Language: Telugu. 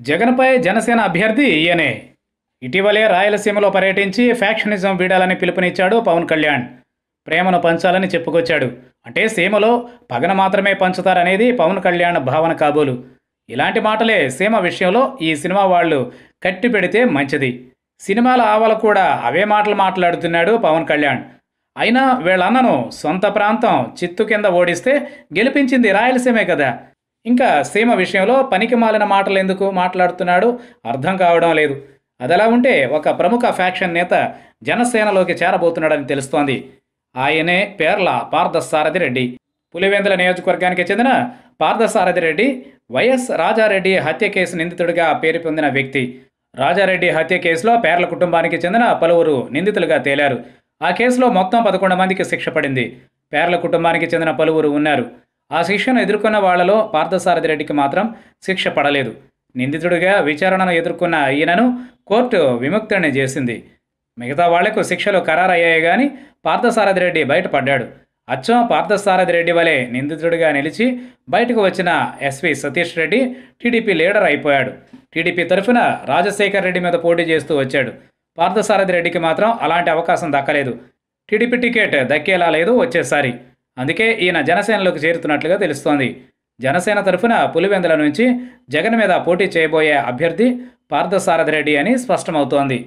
జగన్పై జనసేన అభ్యర్థి ఈయనే. ఇటీవలే రాయలసీమలో పర్యటించి ఫ్యాక్షనిజం వీడాలని పిలుపునిచ్చాడు పవన్ కళ్యాణ్. ప్రేమను పంచాలని చెప్పుకొచ్చాడు. అంటే సీమలో పగన మాత్రమే పంచుతారనేది పవన్ కళ్యాణ్ భావన కాబోలు. ఇలాంటి మాటలే సీమ విషయంలో ఈ సినిమా వాళ్ళు కట్టి పెడితే మంచిది. సినిమాల ఆవల కూడా అవే మాటలు మాట్లాడుతున్నాడు పవన్ కళ్యాణ్. అయినా వీళ్ళన్నను సొంత ప్రాంతం చిత్తు కింద ఓడిస్తే గెలిపించింది రాయలసీమే కదా. ఇంకా సీమ విషయంలో పనికి మాలిన మాటలు ఎందుకు మాట్లాడుతున్నాడు అర్థం కావడం లేదు. అదలా ఉంటే ఒక ప్రముఖ ఫ్యాక్షన్ నేత జనసేనలోకి చేరబోతున్నాడని తెలుస్తోంది. ఆయనే పేర్ల పార్థసారథి రెడ్డి. పులివెందుల నియోజకవర్గానికి చెందిన పార్థసారథి రెడ్డి వైఎస్ రాజారెడ్డి హత్య కేసు నిందితుడిగా పేరు పొందిన వ్యక్తి. రాజారెడ్డి హత్య కేసులో పేర్ల కుటుంబానికి చెందిన పలువురు నిందితులుగా తేలారు. ఆ కేసులో మొత్తం పదకొండు మందికి శిక్ష పడింది. పేర్ల కుటుంబానికి చెందిన పలువురు ఉన్నారు. ఆ శిక్షను ఎదుర్కొన్న వాళ్ళలో పార్థసారథి రెడ్డికి మాత్రం శిక్ష పడలేదు. నిందితుడిగా విచారణను ఎదుర్కొన్న ఈయనను కోర్టు విముక్తుడిని చేసింది. మిగతా వాళ్ళకు శిక్షలు ఖరారయ్యాయి కానీ పార్థసారథి రెడ్డి బయటపడ్డాడు. అచ్చం పార్థసారథి రెడ్డి వలె నిందితుడిగా నిలిచి బయటకు వచ్చిన SV Satish Reddy TDP leader అయిపోయాడు. టీడీపీ తరఫున రాజశేఖర్ రెడ్డి మీద పోటీ చేస్తూ వచ్చాడు. పార్థసారథి రెడ్డికి మాత్రం అలాంటి అవకాశం దక్కలేదు. టీడీపీ టికెట్ దక్కేలా లేదు వచ్చేసారి. అందుకే ఈయన జనసేనలోకి చేరుతున్నట్లుగా తెలుస్తోంది. జనసేన తరఫున పులివెందుల నుంచి జగన్ మీద పోటీ చేయబోయే అభ్యర్థి పార్థసారథి రెడ్డి అని స్పష్టమవుతోంది.